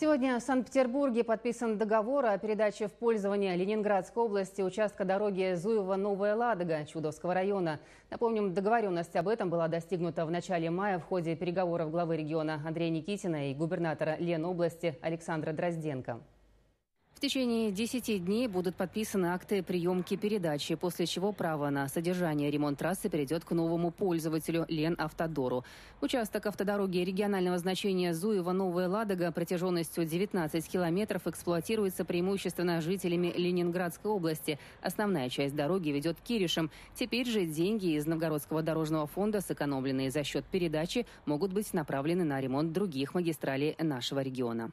Сегодня в Санкт-Петербурге подписан договор о передаче в пользование Ленинградской области участка дороги Зуева-Новая Ладога Чудовского района. Напомним, договоренность об этом была достигнута в начале мая в ходе переговоров главы региона Андрея Никитина и губернатора Ленобласти Александра Дрозденко. В течение 10 дней будут подписаны акты приемки передачи, после чего право на содержание ремонт трассы перейдет к новому пользователю Лен Автодору. Участок автодороги регионального значения Зуева-Новая Ладога протяженностью 19 километров эксплуатируется преимущественно жителями Ленинградской области. Основная часть дороги ведет к Киришам. Теперь же деньги из Новгородского дорожного фонда, сэкономленные за счет передачи, могут быть направлены на ремонт других магистралей нашего региона.